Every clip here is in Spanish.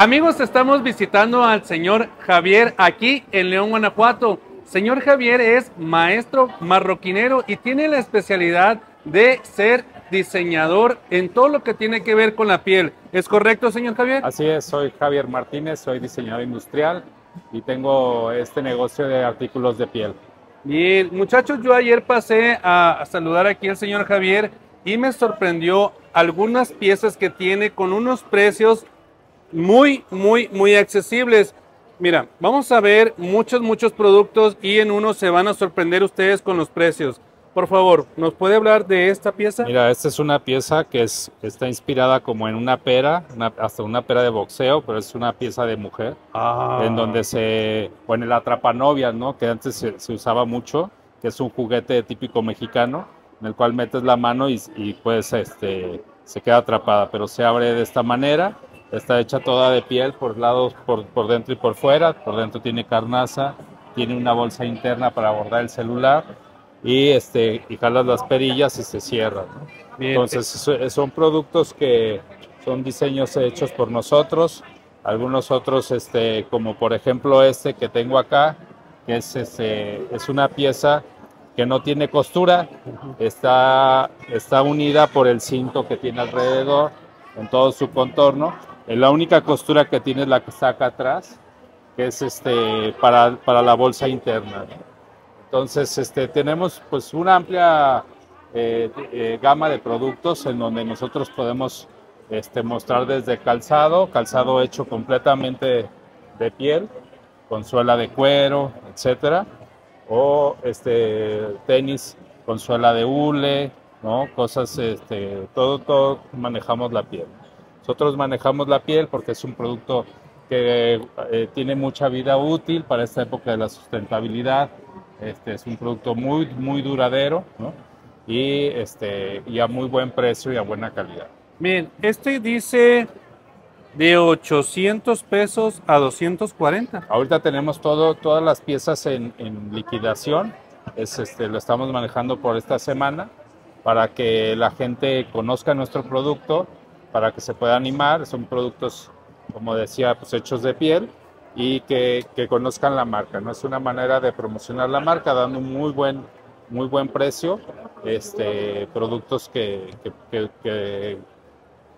Amigos, estamos visitando al señor Javier aquí en León, Guanajuato. Señor Javier es maestro marroquinero y tiene la especialidad de ser diseñador en todo lo que tiene que ver con la piel. ¿Es correcto, señor Javier? Así es, soy Javier Martínez, soy diseñador industrial y tengo este negocio de artículos de piel. Bien, muchachos, yo ayer pasé a, a saludar aquí al señor Javier y me sorprendió algunas piezas que tiene con unos precios muy, muy, muy accesibles. Mira, vamos a ver muchos, muchos productos y en uno se van a sorprender ustedes con los precios. Por favor, ¿nos puede hablar de esta pieza? Mira, esta es una pieza que es, está inspirada como en una pera, una- hasta una pera de boxeo, pero es una pieza de mujer, Ah, en donde se, bueno, el atrapanovias, ¿no? Que antes se, se usaba mucho, que es un juguete típico mexicano, en el cual metes la mano y, y pues este, se queda atrapada, pero se abre de esta manera, está hecha toda de piel por lados, por, por dentro y por fuera, por dentro tiene carnaza, tiene una bolsa interna para abordar el celular y este y jalas las perillas y se cierra. ¿no? Entonces so- son productos que son diseños hechos por nosotros, algunos otros este como por ejemplo este que tengo acá, que es este es una pieza que no tiene costura, está está unida por el cinto que tiene alrededor en todo su contorno. La única costura que tiene es la que está acá atrás, que es este para, para la bolsa interna. Entonces, este, tenemos pues una amplia eh, eh, gama de productos en donde nosotros podemos este, mostrar desde calzado, calzado hecho completamente de piel, con suela de cuero, etcétera, o este, tenis con suela de hule, ¿no? Cosas, este, todo, todo manejamos la piel. Nosotros manejamos la piel porque es un producto que eh, tiene mucha vida útil para esta época de la sustentabilidad. Este es un producto muy, muy duradero ¿no? y, este, y a muy buen precio y a buena calidad. Bien, este dice de 800 pesos a 240. Ahorita tenemos todo, todas las piezas en, en liquidación. Es, este, lo estamos manejando por esta semana para que la gente conozca nuestro producto, para que se pueda animar. Son productos, como decía, pues hechos de piel y que, que conozcan la marca. No es una manera de promocionar la marca dando un muy buen, muy buen precio. Este, productos que, que, que-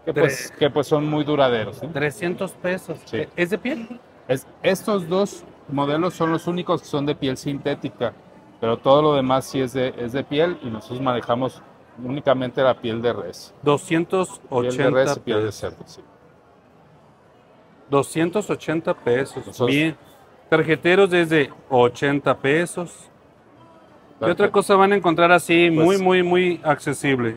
que- pues, que, pues, son muy duraderos. ¿sí? 300 pesos. Sí. ¿Es de piel? Es- estos dos modelos son los únicos que son de piel sintética, pero todo lo demás sí es de, es de piel y nosotros manejamos únicamente la piel de res. Piel de 280 res y piel de cerdo, sí. 280 pesos. Nosotros- Bien. Tarjeteros desde 80 pesos. ¿Qué otra cosa van a encontrar así muy, Pues- muy, muy accesible?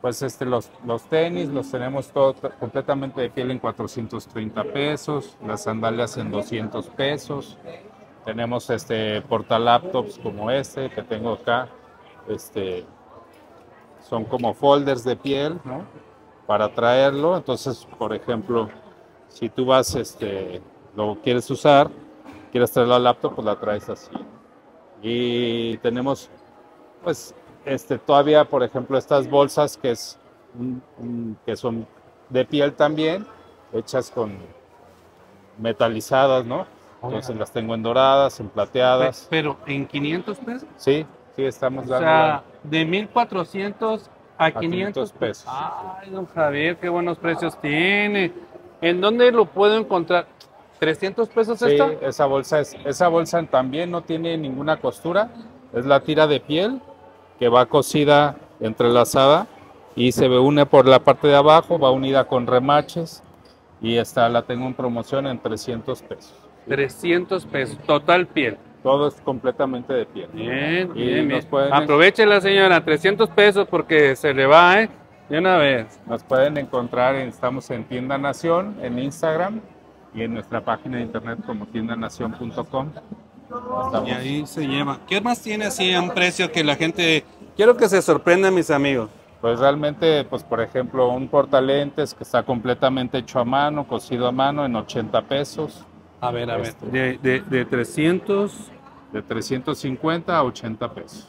Pues este, los, los tenis los tenemos todo completamente de piel en 430 pesos, las sandalias en 200 pesos. Tenemos este porta laptops como este que tengo acá. Este, son como folders de piel, ¿no? Para traerlo. Entonces, por ejemplo, si tú vas, este, lo quieres usar, quieres traer la laptop, pues la traes así. Y tenemos, pues, este, todavía, por ejemplo, estas bolsas que, es un- un- que son de piel también, hechas con metalizadas, ¿no? Entonces las tengo en doradas, en plateadas. Pero en 500 pesos. Sí, sí, estamos O dando. sea, de 1400 a 500 500 pesos. Ay, don Javier, qué buenos precios tiene. ¿En dónde lo puedo encontrar? ¿300 pesos Sí, esta? esa bolsa es, esa bolsa también no tiene ninguna costura, es la tira de piel que va cosida, entrelazada y se une por la parte de abajo, va unida con remaches y esta la tengo en promoción en 300 pesos. 300 pesos, total piel. Todo es completamente de piel. Bien, Y bien, nos bien. pueden- Aprovechela, señora, 300 pesos porque se le va, ¿eh? De una vez. Nos pueden encontrar, en- estamos en Tienda Nación, en Instagram y en nuestra página de internet como tiendanación.com. Y ahí se lleva. ¿Qué más tiene así a un precio que la gente... Quiero que se sorprendan mis amigos. Pues realmente, pues por ejemplo, un portalentes que está completamente hecho a mano, cosido a mano en 80 pesos, A ver, a ver. Este. De, de, de 300... de 350 a 80 pesos.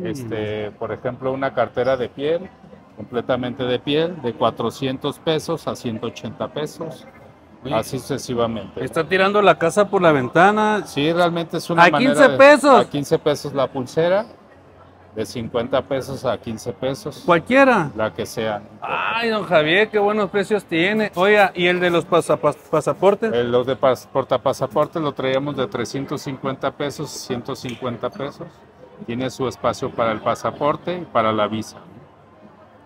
Mm. Este, por ejemplo, una cartera de piel, completamente de piel, de 400 pesos a 180 pesos. así sucesivamente. Está tirando la casa por la ventana. Sí, realmente es una ¿A manera 15 de- pesos? a 15 pesos la pulsera, de 50 pesos a 15 pesos, Cualquiera. la que sea. Ay, don Javier, qué buenos precios tiene. Oiga, ¿y el de los pasapas- pasaportes? Eh, los de pas- portapasaporte lo traíamos de 350 pesos, 150 pesos. Tiene su espacio para el pasaporte y para la visa.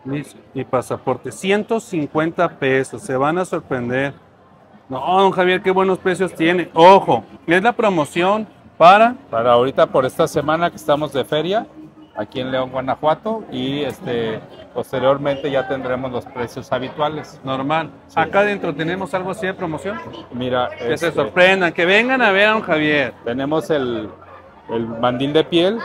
Listo. Y pasaporte, 150 pesos, se van a sorprender. No, don Javier, qué buenos precios tiene. Ojo, es la promoción para... Para ahorita, por esta semana que estamos de feria, aquí en León, Guanajuato, y este, posteriormente ya tendremos los precios habituales. Normal. Sí. Acá adentro tenemos algo así de promoción. Mira, Que se este, sorprendan, que vengan a ver a don Javier. tenemos el, el mandil de piel,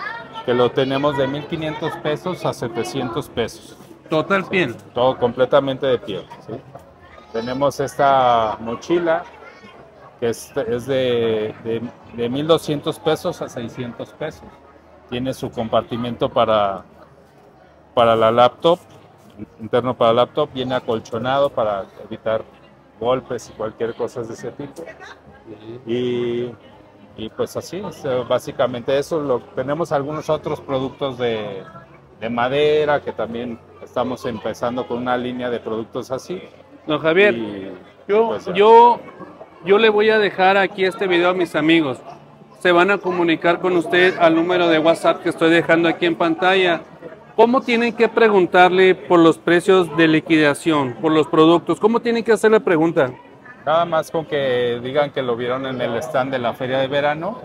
que lo tenemos de 1.500 pesos a 700 pesos. Total piel. todo completamente de piel. ¿sí? Tenemos esta mochila que es, es de, de, de 1.200 pesos a 600 pesos. Tiene su compartimento para, para la laptop, interno para laptop, viene acolchonado para evitar golpes y cualquier cosa de ese tipo. Y, y pues así, es, básicamente eso. Lo, tenemos algunos otros productos de, de madera que también estamos empezando con una línea de productos así. Don Javier, Y, yo, pues, yo, yo le voy a dejar aquí este video a mis amigos. Se van a comunicar con usted al número de WhatsApp que estoy dejando aquí en pantalla. ¿Cómo tienen que preguntarle por los precios de liquidación, por los productos? ¿Cómo tienen que hacer la pregunta? Nada más con que digan que lo vieron en el stand de la feria de verano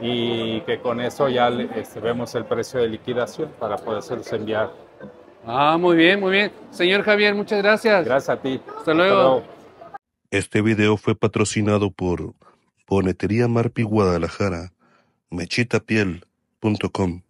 y que con eso ya este, vemos el precio de liquidación para podérselos enviar. Ah, muy bien, muy bien. Señor Javier, muchas gracias. Gracias a ti. Hasta luego. Este video fue patrocinado por Bonetería Marpi Guadalajara, mechitapiel.com.